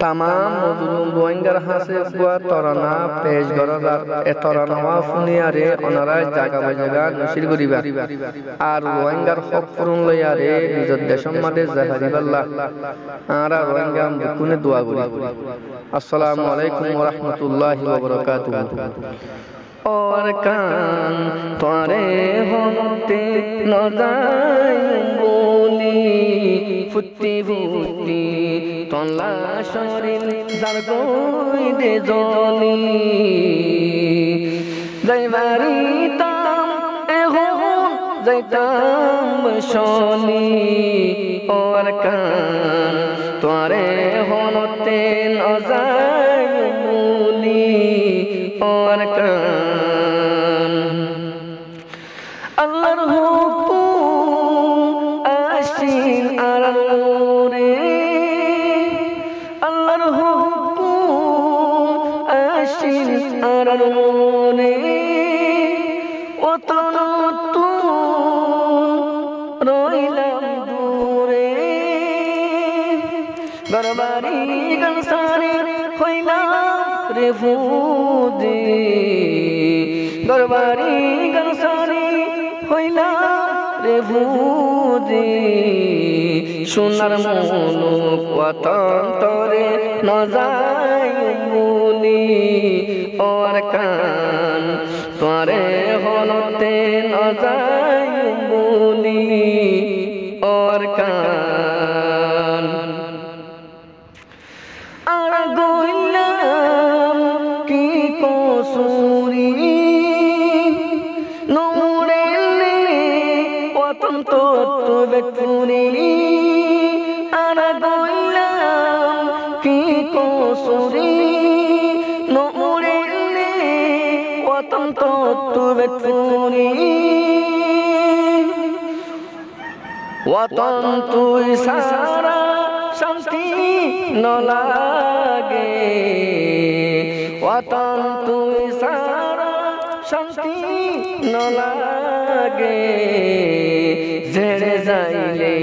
তামাম মজলুম রোহিঙ্গার হাসে ফুয়া তরানা পেশ গরার এ তরানাওয়া ফুনিয়ারে অনারায় জাগা বাই জাগা নসির করিবা আর রোহিঙ্গার হক পূরণ লইয়ারে নিজের দেশম মাঝে জাহারিবাল্লাহ আরা রোহিঙ্গা বুকুনে দোয়া করি আসসালামু আলাইকুম ওয়া রাহমাতুল্লাহি ওয়া বারাকাতুহু और कान तारे होते न जाय बोली ফুটি ফুটি তলা শরীর যার গই দে জলি। যাইবারি তাম এখন যাইতাম বসলি ওর কান তোরে হনতে ন যায় বলি ওর কান আর রে অত রইলাম দূরে। গরবারি গনসারে হইলাম রে ফুদে গরবারি গনসারে হইলাম রে ফুদে সোনার মনুক অতন্তরে ন যায় বলি ওর কান তোরে হনতে ন যায় বলি ওর কান। আর গইলাম কি কসুরি? কসুরি নোরে অতন্ত ওতন তুই সারা শান্তি নলাগে ওতন তুই সারা শান্তি নলাগে ঝেড়ে যাইলে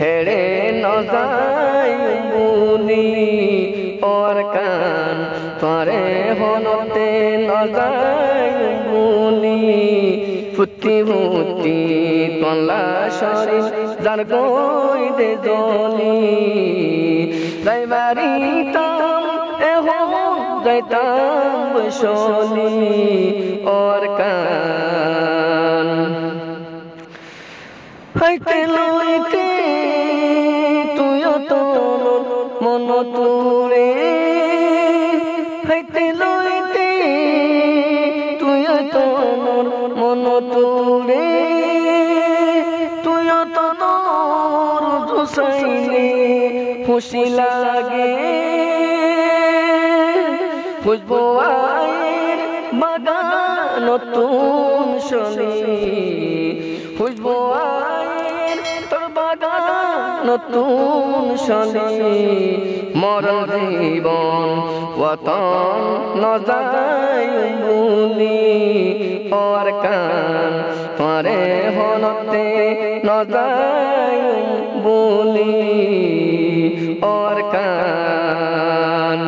হেড়ে ন যাই বুনি ওর কান তরে হনতে ন যাই বুনি ফুটি ফুটি কলা শরীর যার দে জলি যাইবারি তাম এহ, যাইতাম বসলি ওর হাইতে লইতে তুইও তো মন তুরে তুইও তো নর খুশি লাগে খুঁজবো আয়ের বাগান নতুন শনি তোর বাগান নতুন শনি মরণ জীবন ওতন ন যায় বলি ওর কান পরে হনতে ন যায় বলি ওর কান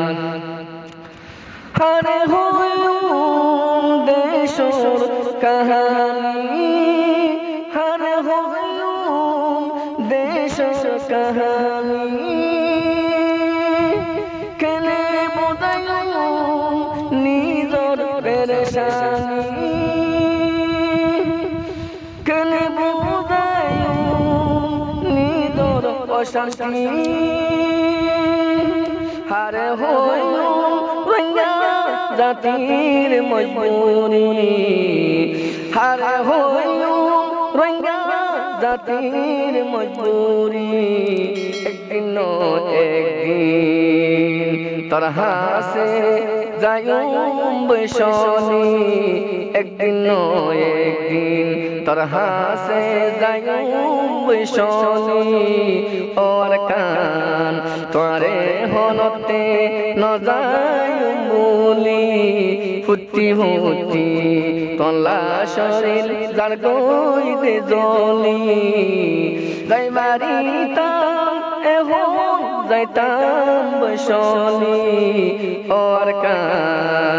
হরে হইলুম দেশর কাহানি বোধাইলুম নিজর পেরেশানি। কেনে বোধাইলুম নিজর অশান্তি? হারে হইলুম রঙ্গা জাতির মজবুরি। হারে হইলুম রঙ্গা জাতির মজবুরি। একদিন ন তোর হাসে যাইম বৈশনি একদিন একদিন। তোর হাসে যাইম বৈশনি ওর কান তোরে হনতে ন যাই বলি। ফুটি ফুটি তলা শরীর যার গই দে জলি। যাইবারি তা এহ যাইতাম বৈশনি ওর কান